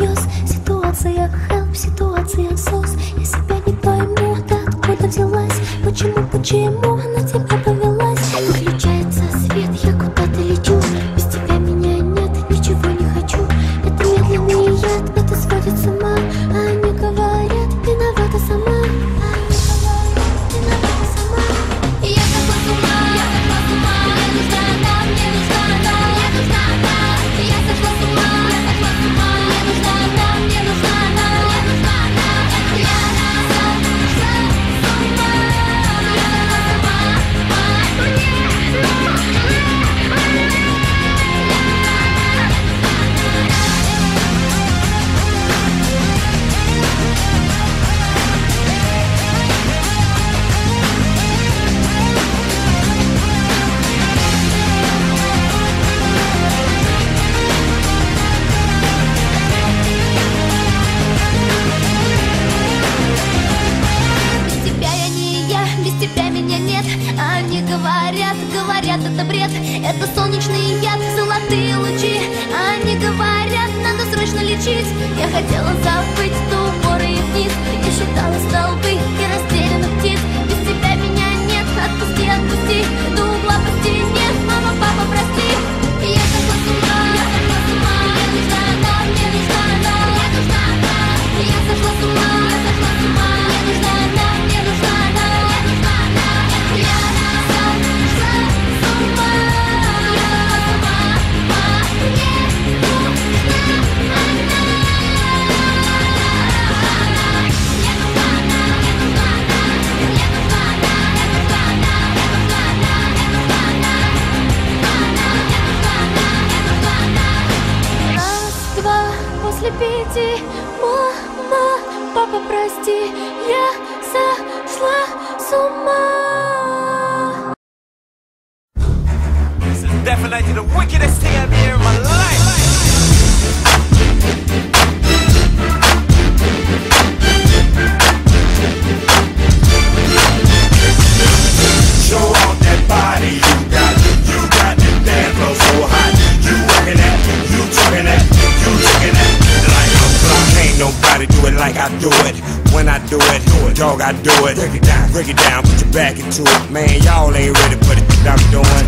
всерьез Ситуация хелп, ситуация сос Я себя не пойму, да откуда взялась. Почему, почему? говорят, это бред, это солнечный яд, золотые лучи. Они говорят, надо срочно лечить, я хотела забыть ослепите Мама, папа, прости Я сошла с ума.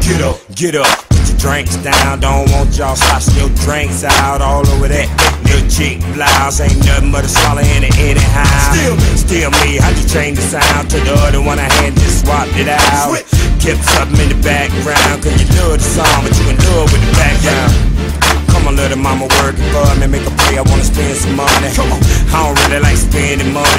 Get up, get up, put your drinks down. Don't want y'all sloshing your drinks out all over that little chick blouse. Ain't nothing but a swallow in it anyhow. Still me, still me. I just changed the sound to the other one I had just swapped it out. Kept something in the background, cause you love the song, but you in love with the background. Come on, little mama work working for me, make a play. I wanna spend some money. Like